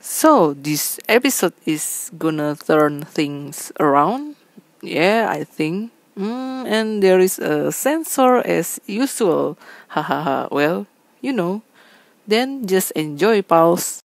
So, this episode is gonna turn things around. Yeah, I think. Mm, and there is a censor as usual. Hahaha. well, you know. Then just enjoy, pals.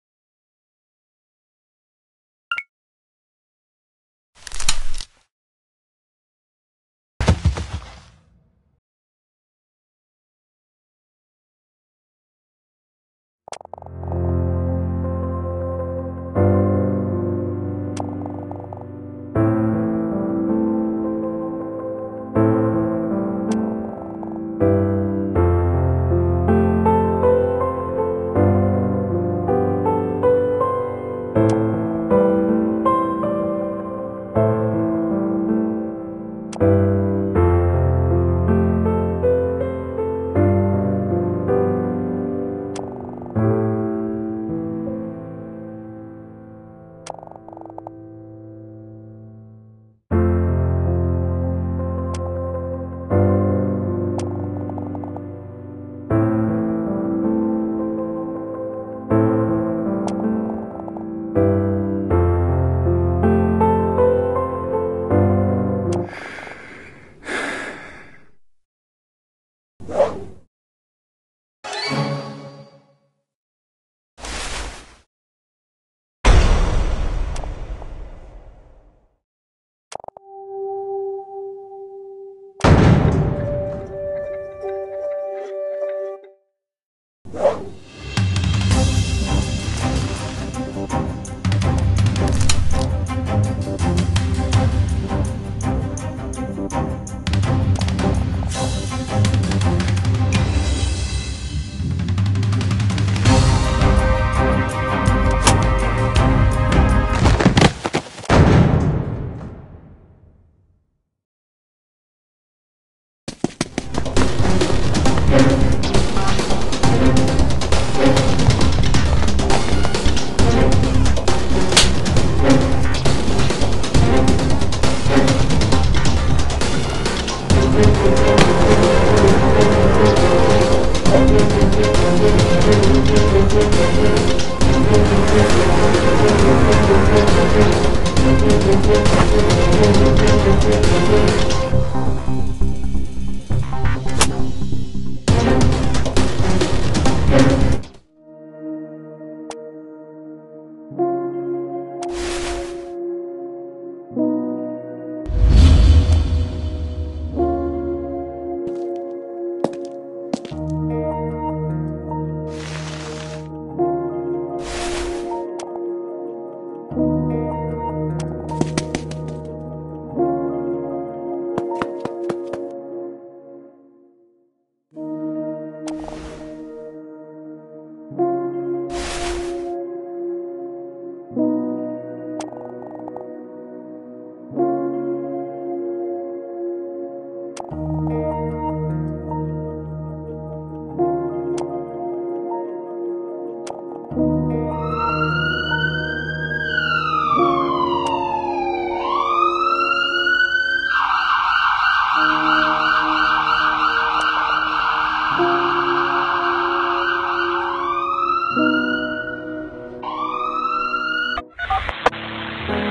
Thank you.